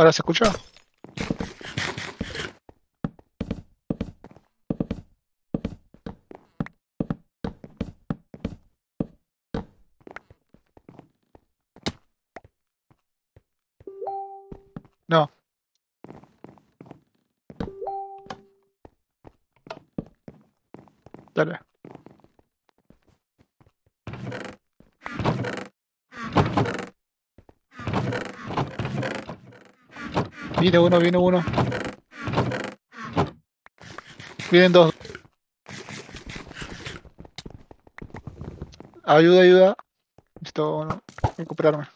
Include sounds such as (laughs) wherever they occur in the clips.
¿Ahora se escucha? No. Dale. Viene uno, viene uno. Vienen dos. Ayuda, ayuda. Necesito no, recuperarme.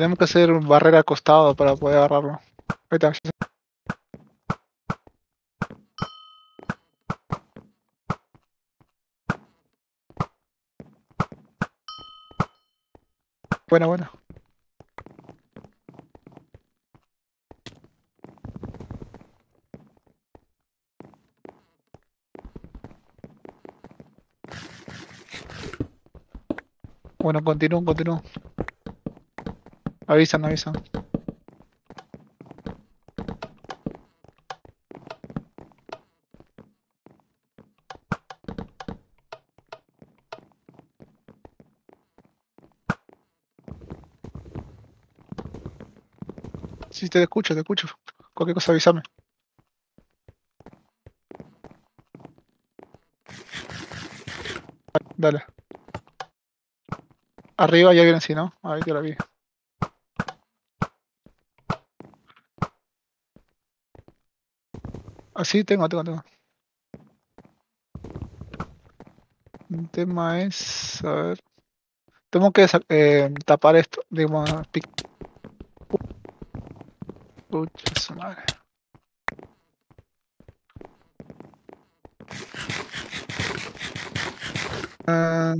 Tenemos que hacer barrera acostado para poder agarrarlo. Ahí está. Buena. Bueno, continúo, continúo. Avisan, avisan. Sí, te escucho, te escucho. Cualquier cosa avísame. Dale. Arriba ya viene así, ¿no? Ahí te la vi. Así tengo, tengo, tengo. El tema es, a ver. Tengo que eh, tapar esto, digamos, pic- Pucha su madre. Ah,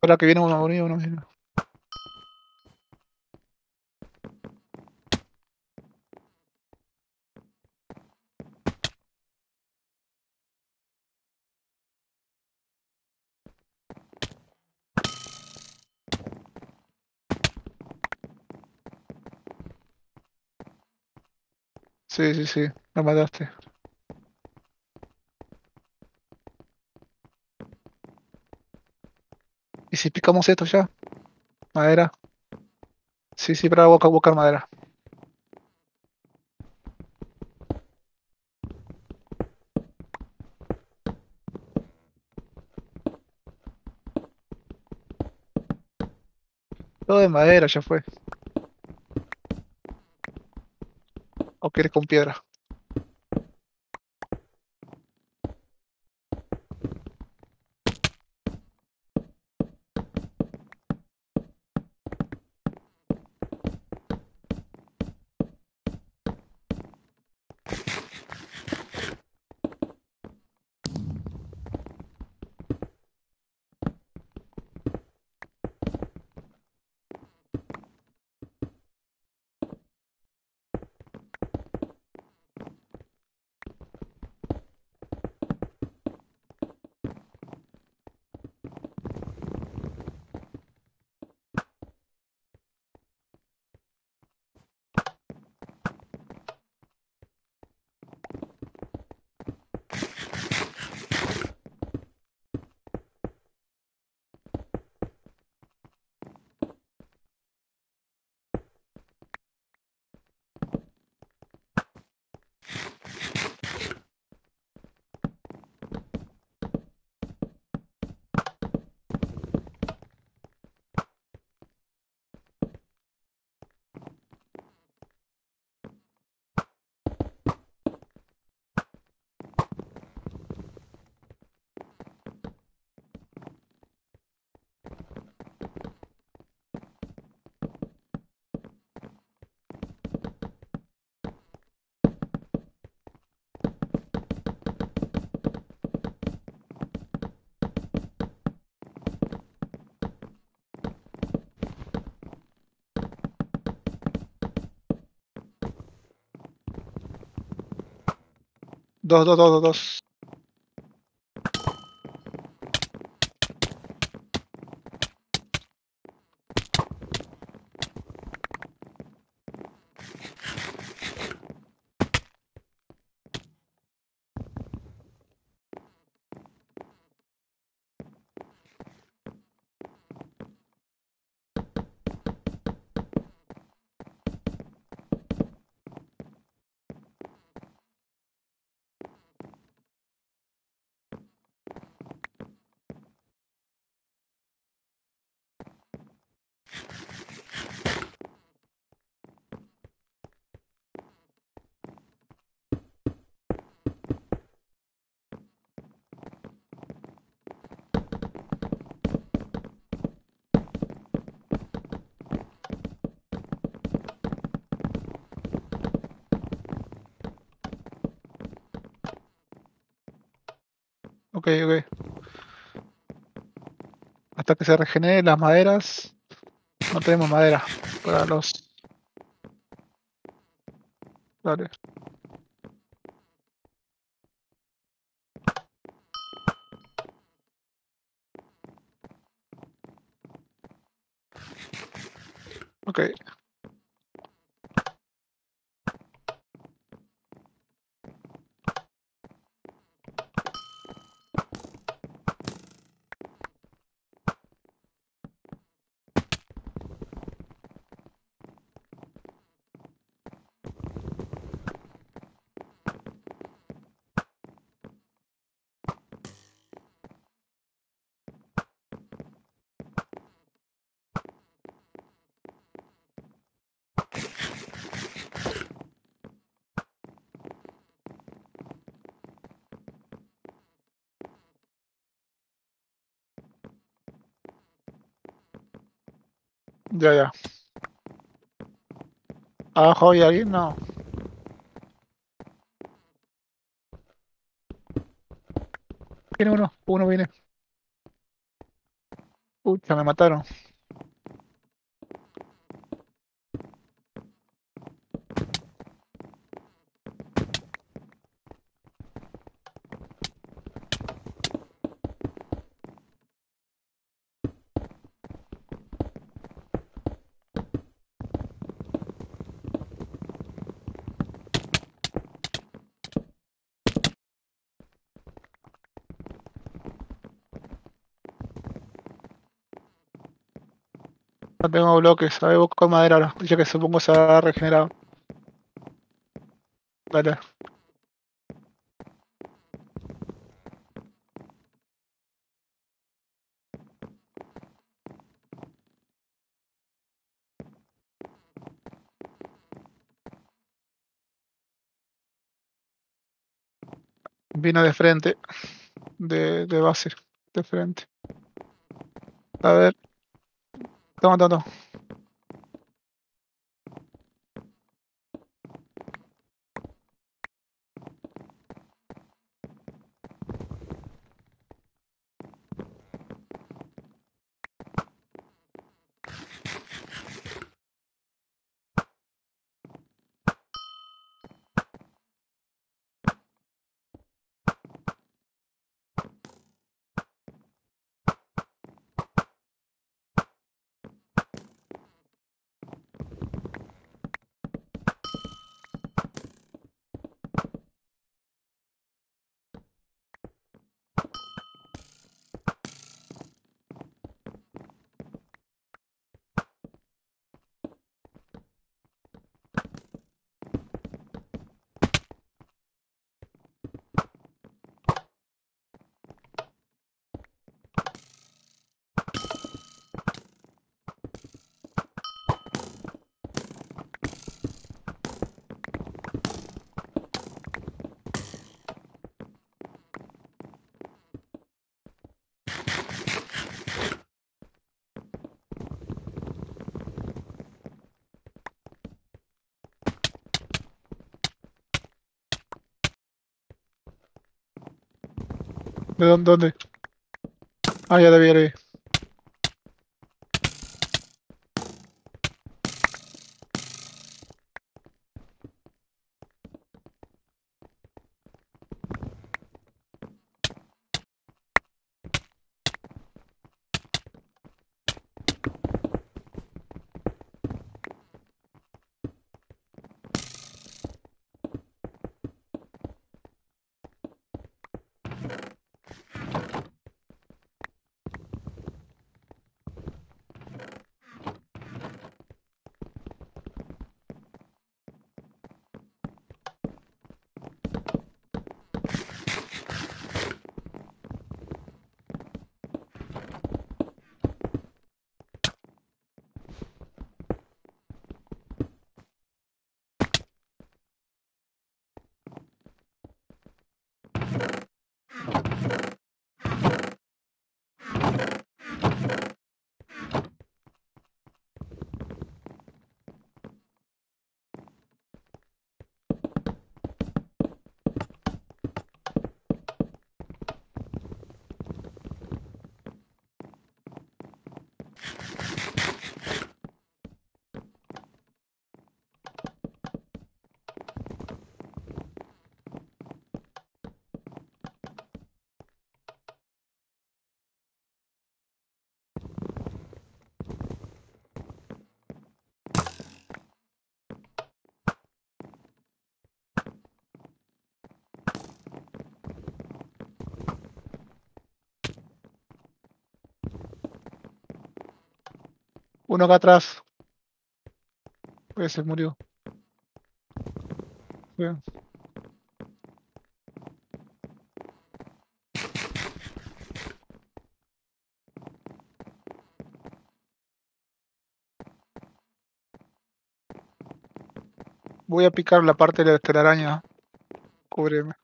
Ahora que viene uno, uno, uno. Sí, sí, sí, me mataste. ¿Y si picamos esto ya? Madera. Sí, sí, para buscar, buscar madera. Todo de madera ya fue. Quieres con piedra? Dos, dos, dos, dos, dos. Ok, ok. Hasta que se regenere las maderas. No tenemos madera para los... Dale. Ok. Ya, ya. ¿Abajo hay alguien? No. Viene uno, uno viene. Pucha, me mataron. No tengo bloques, a ver, busco madera ahora. Ya que supongo se ha regenerado. Dale. Vino de frente. De, de base. De frente. A ver. Toma, toma, toma. ¿De dónde? Ah, ya la. Uno acá atrás. Pues se murió. Voy a picar la parte de la telaraña. Cúbreme.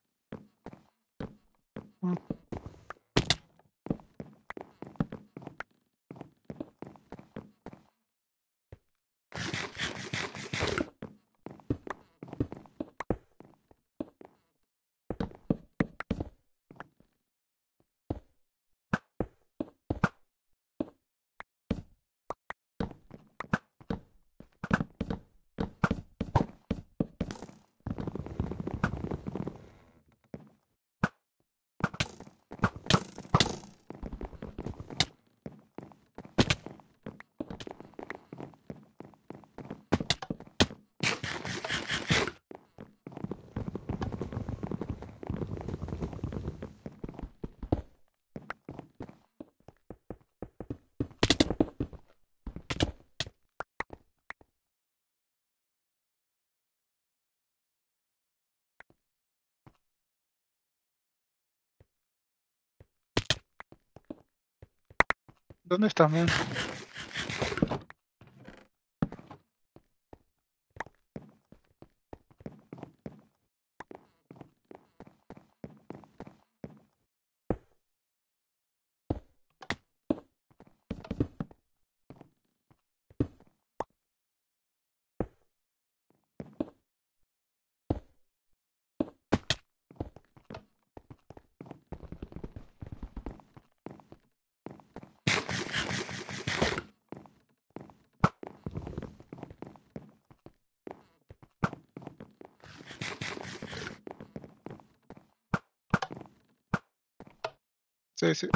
¿Dónde estás, men? Sí,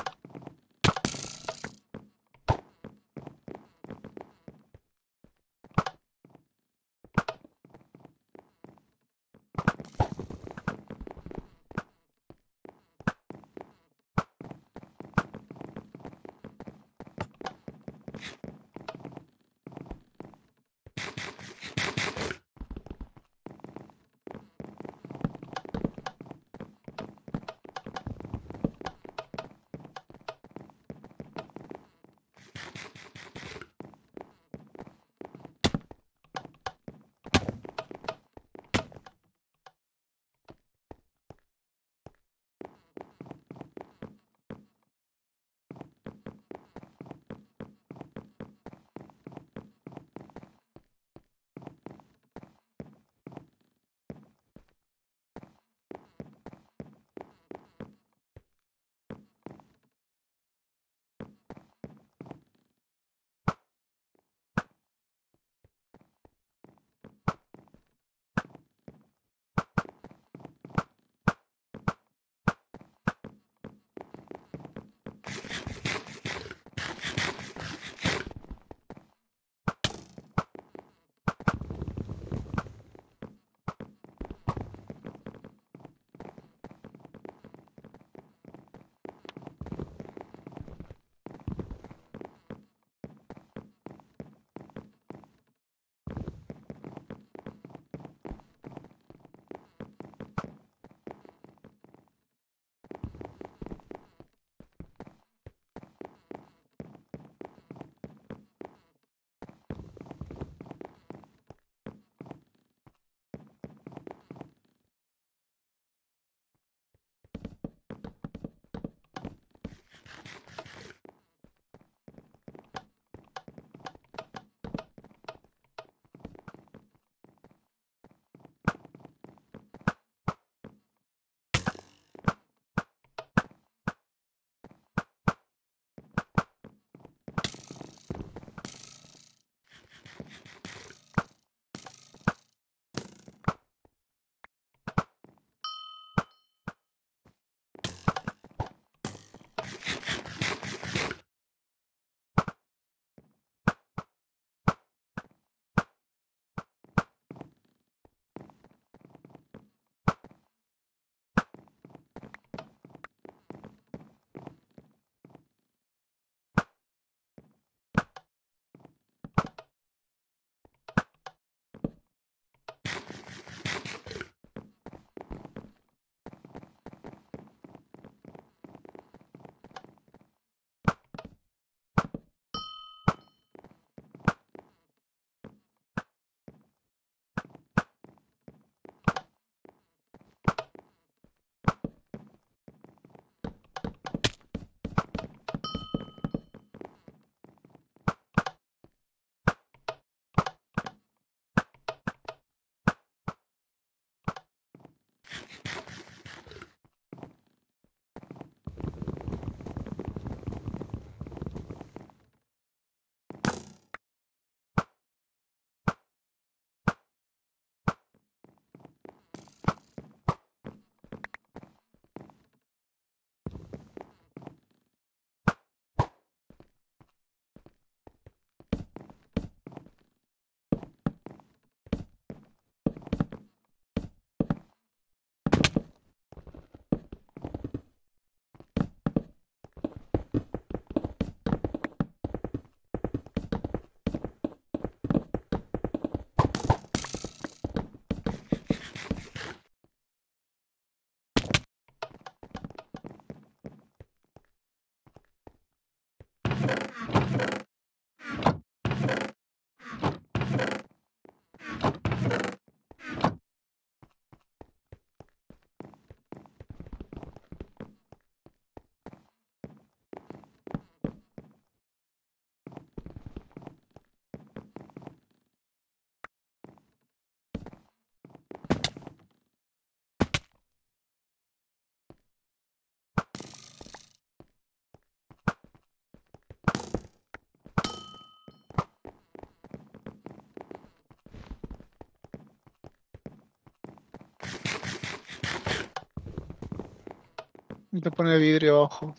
Y te pone vidrio abajo.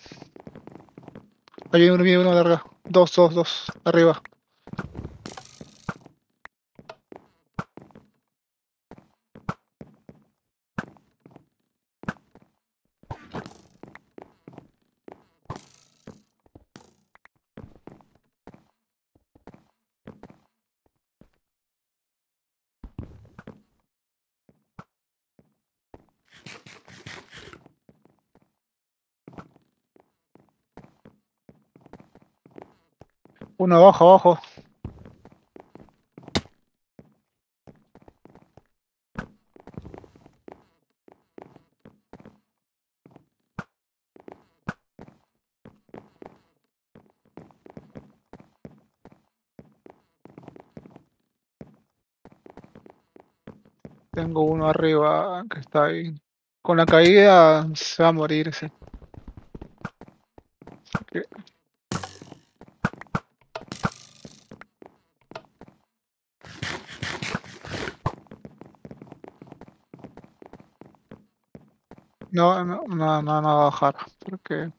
Ahí uno, viene uno larga. Dos, dos, dos. Arriba. Uno abajo, abajo. Tengo uno arriba que está ahí. Con la caída se va a morir ese. Que- No, no, no, no, no va a bajar. Porque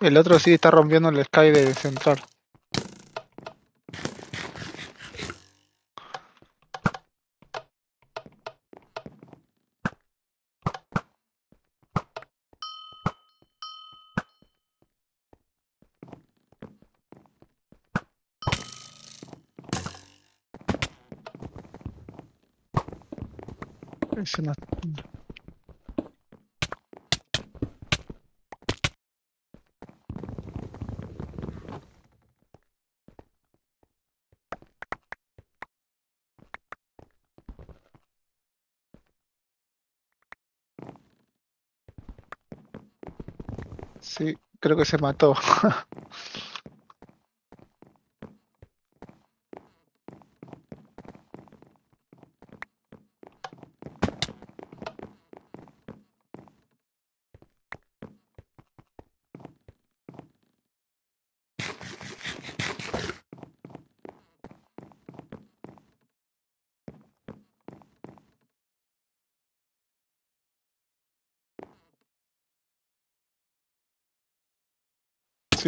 el otro sí está rompiendo el sky de central. Sí, creo que se mató. (laughs)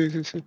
Sí, sí, sí.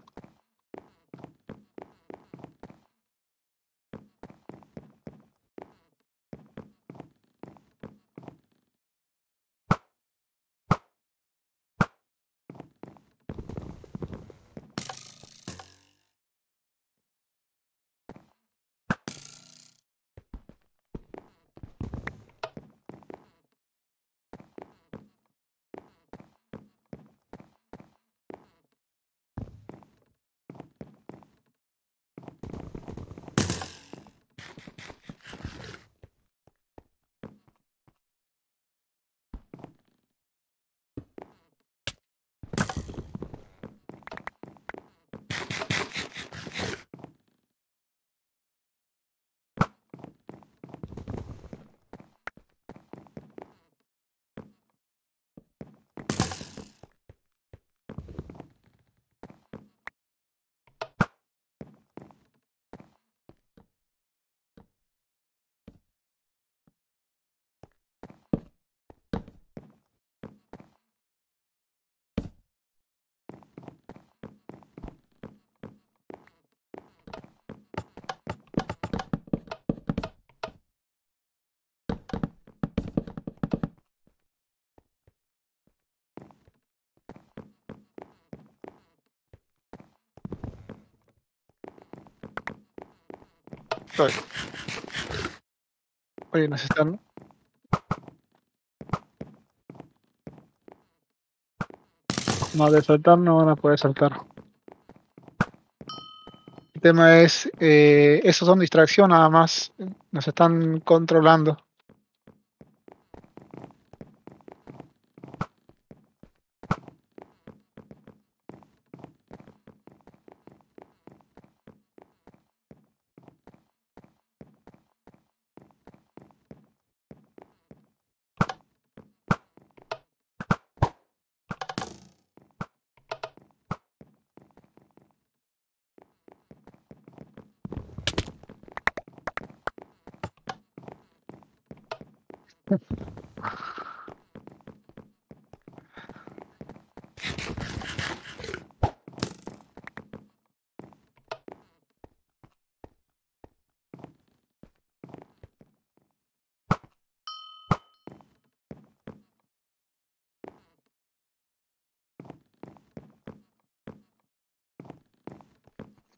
Oye, nos están. No, de saltar no van a poder saltar. El tema es, eh, eso son distracción nada más. Nos están controlando.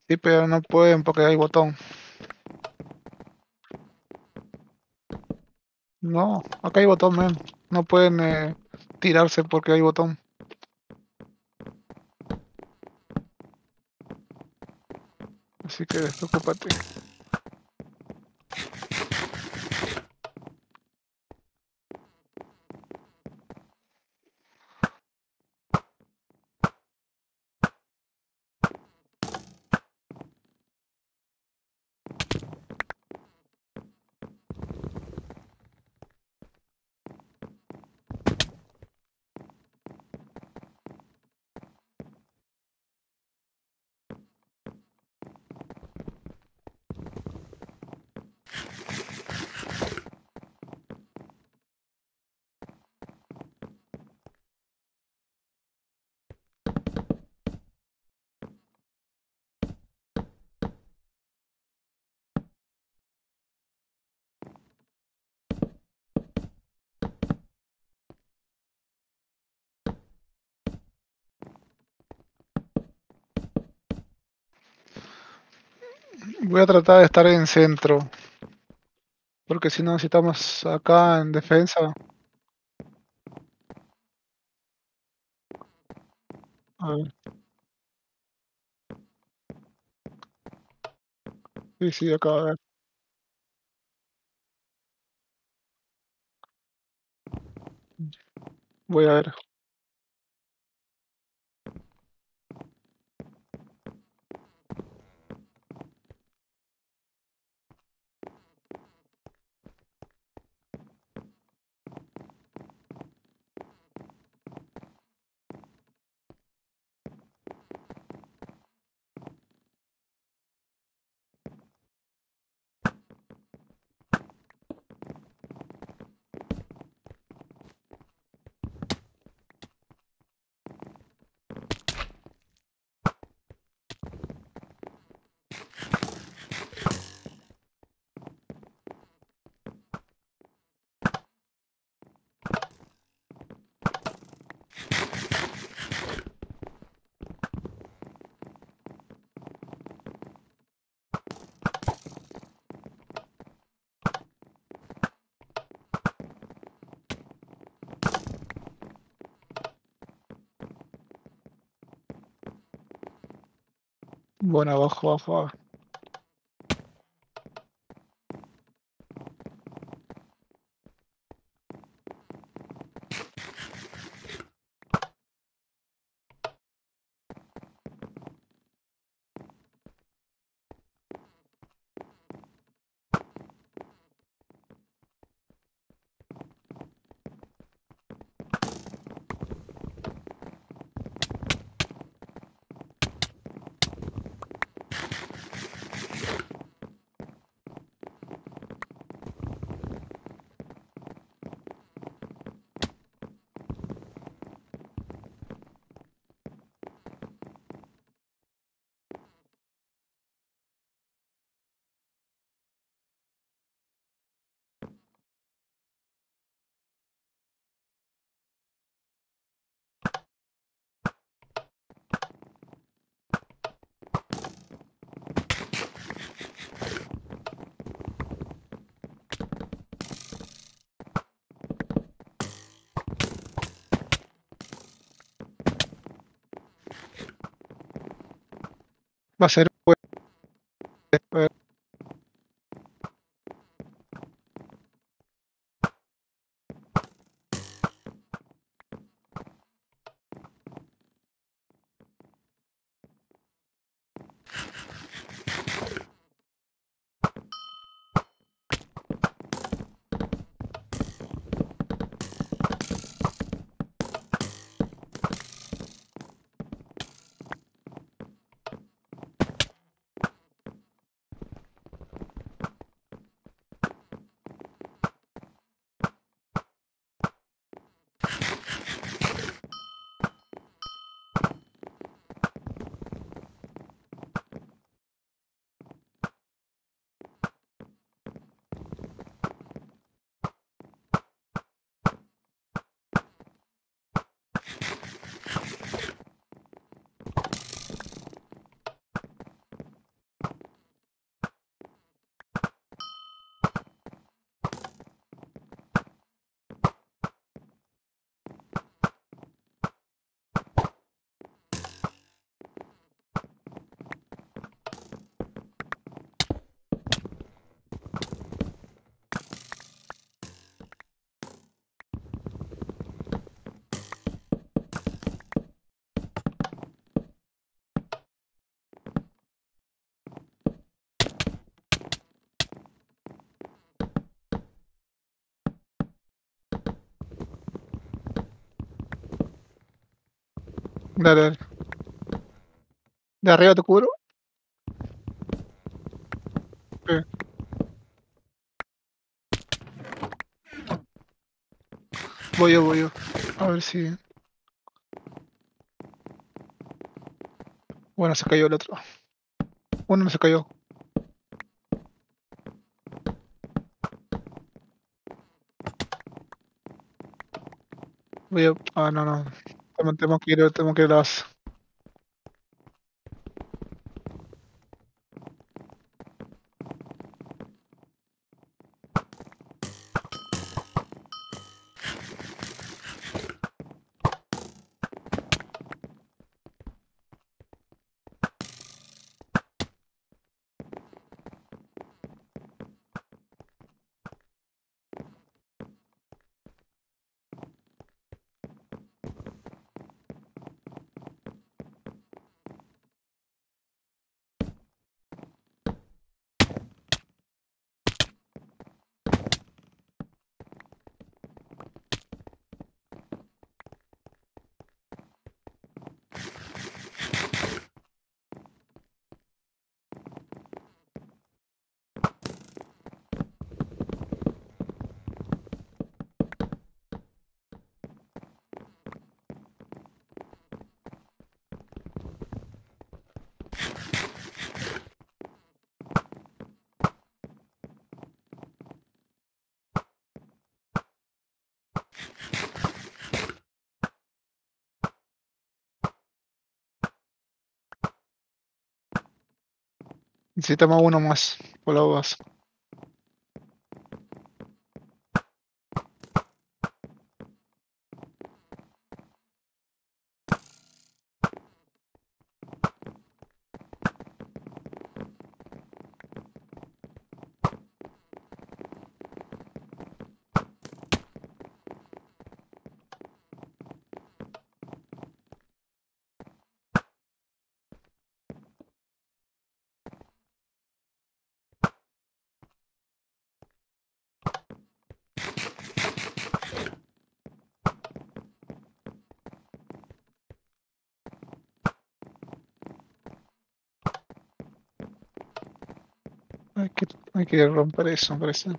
Sí, pero no pueden porque hay botón. No, acá hay botón, man. No pueden eh, tirarse porque hay botón. Así que despreocúpate. Voy a tratar de estar en centro. Porque si no, si estamos acá en defensa. A ver. Sí, sí, acá a ver. Voy a ver. Bueno, abajo, abajo. abajo. Va a ser. A ver. Dale. ¿De arriba te cubro? Voy yo, voy yo. A ver si. Bueno, se cayó el otro. Uno no se cayó. Voy a... Ah, no, no. Tengo que ir, tengo que ir a Necesitamos uno más, por la dudas. Hay que, hay que romper eso, me parece.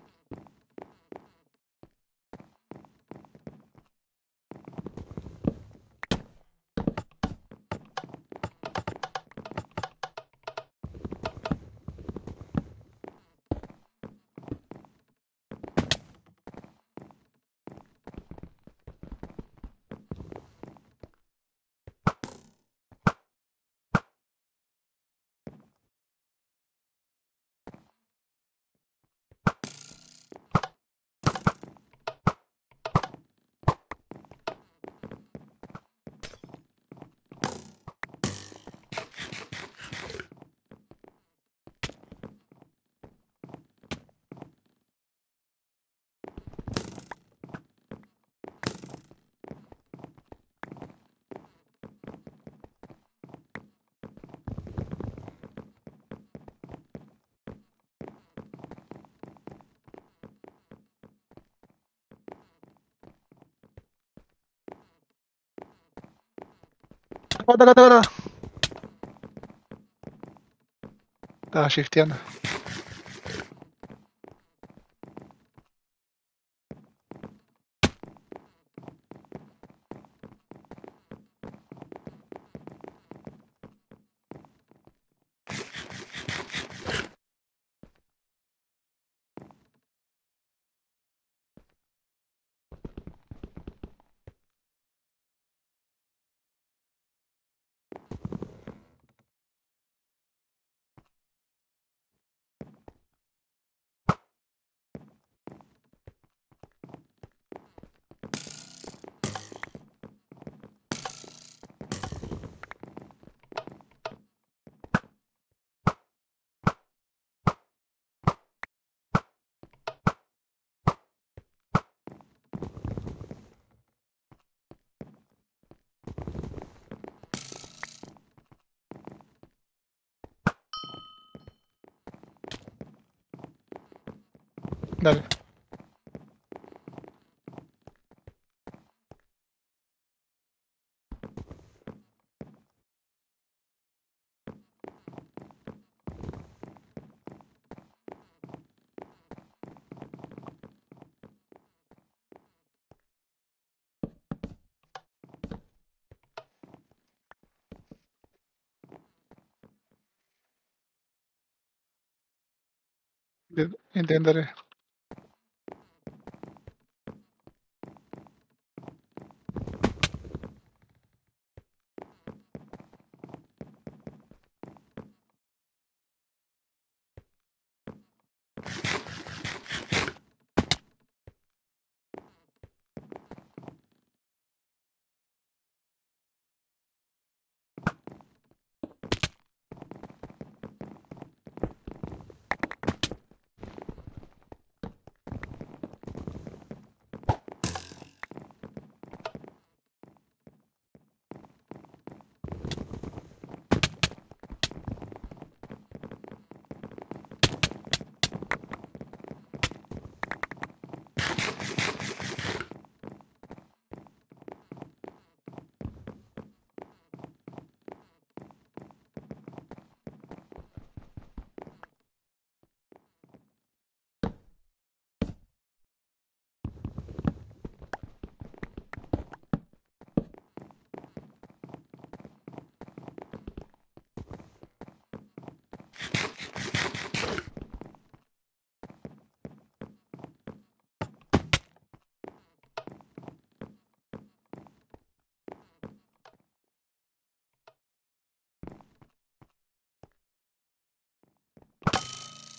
Acá, acá, shifteando. Dale. De-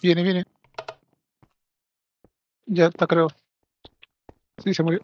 Viene, viene. Ya está, creo. Sí, se murió.